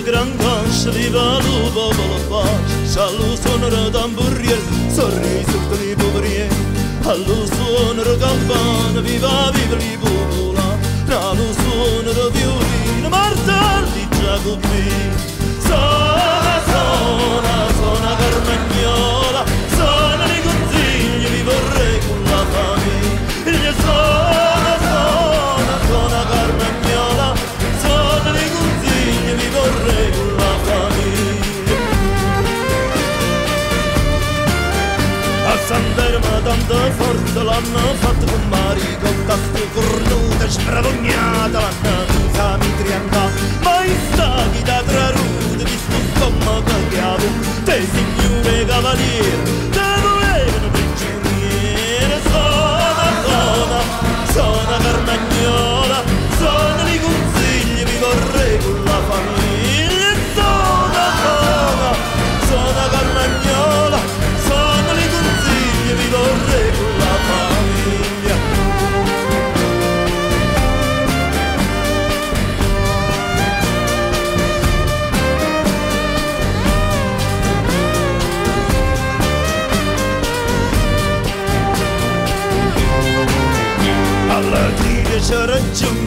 gran gancio viva lupo volpa Sallo suono tamburier sorriso di poverier Allo suono campana viva viva li popola Allo suono violino martelli giacobbi l'hanno fatto con Mari Con tasto cornuta spravognata l'hanno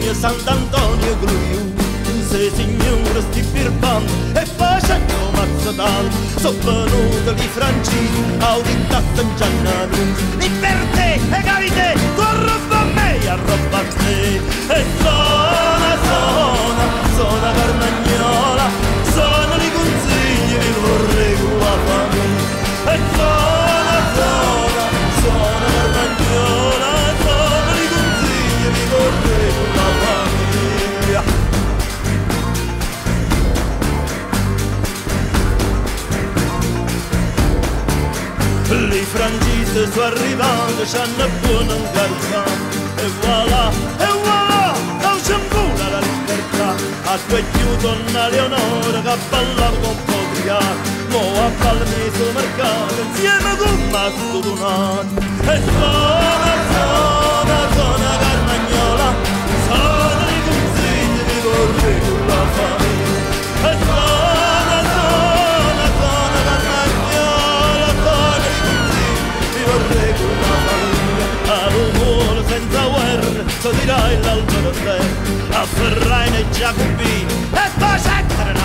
Giugno Sant'Antonio Gruiu Se signore sti birbando e facendo mazzotan Sono venuto di Francini, audita San Giannano Libertà e carità, tu a me e arroba a te E sona, Le frangite sono arrivate, c'hanno buono un garzano E voilà, e voilà, non c'è ancora la libertà. A quel più donna Leonora che ballava con Podriano Mo a palmi mercato insieme con Masto Donato E suona, dal dolore a ferraine già qui e poi c'è una